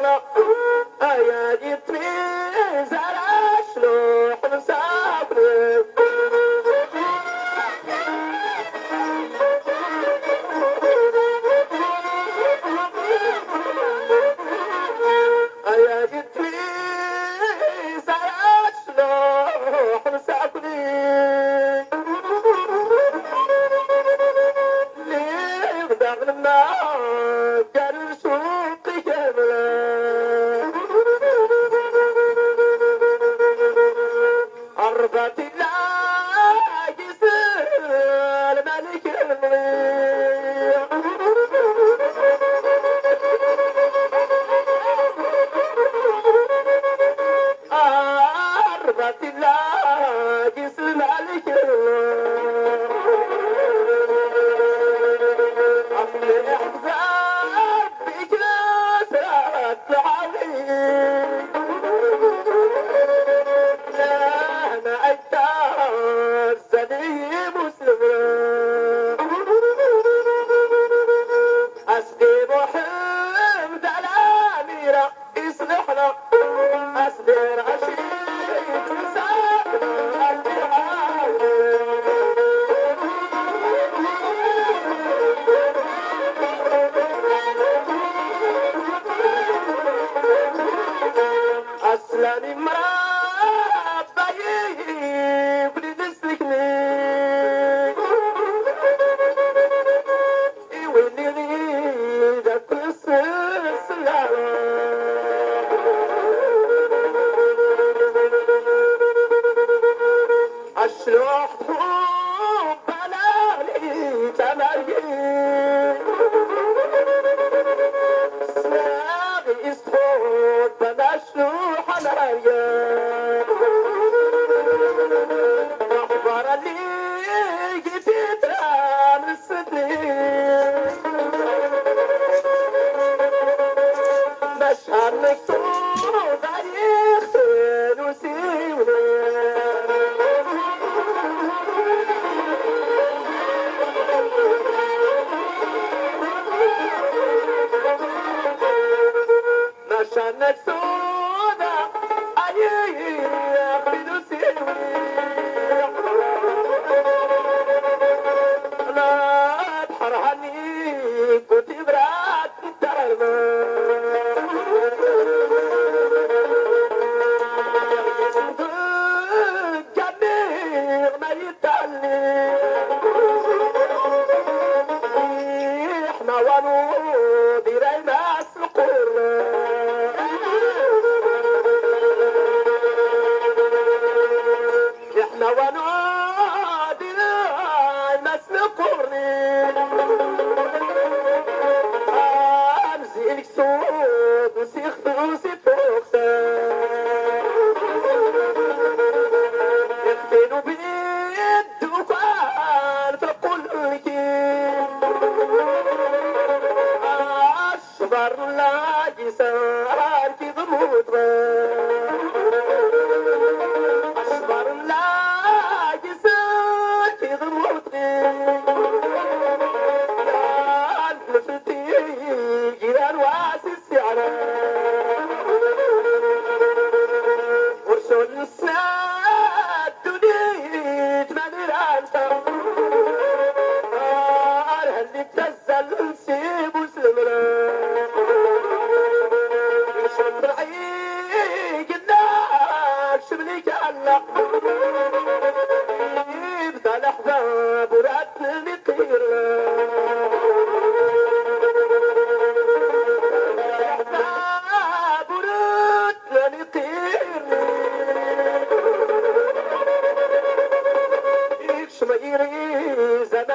はい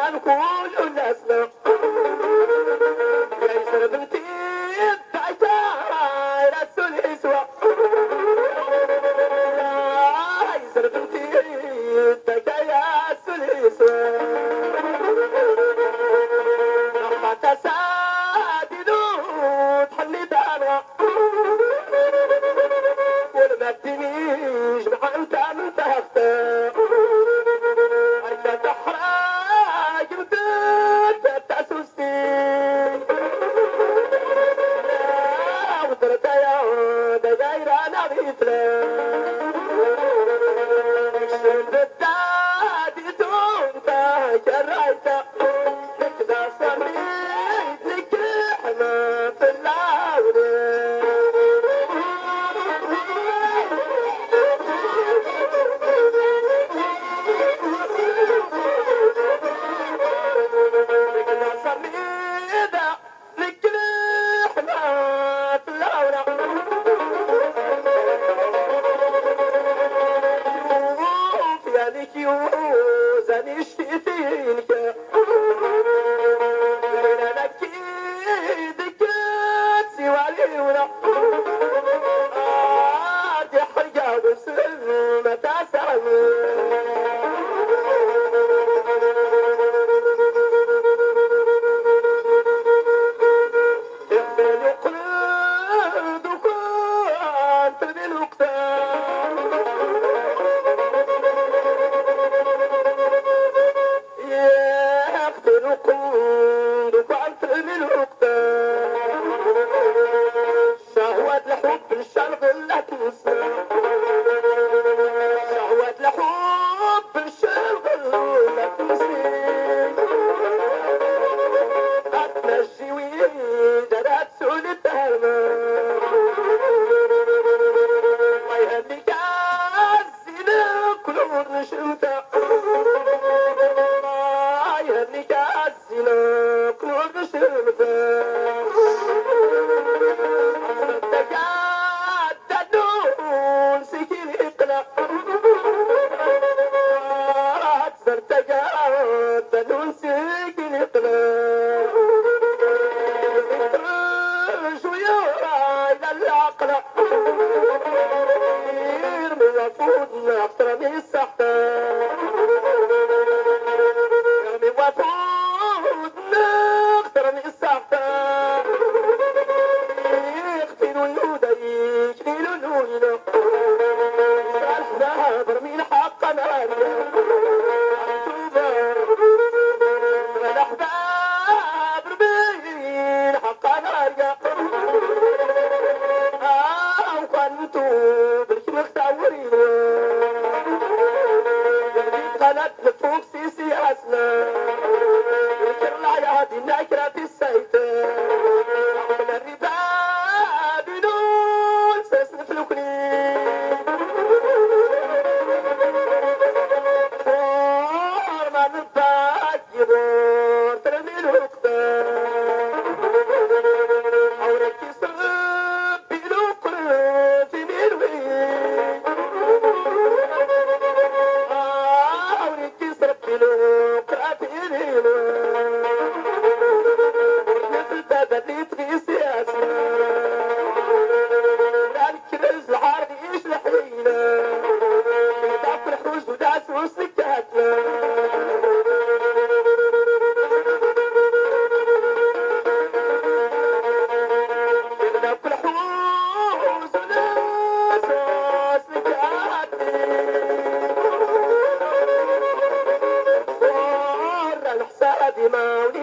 كان كل الناس له يشرب Thank you. i take it غلط لطوم سيسي أسلام كرنا يا هدينا كراتي السيتم ഓടി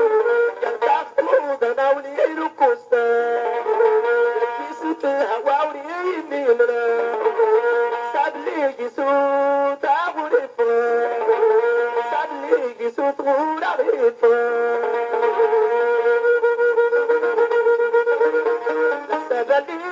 that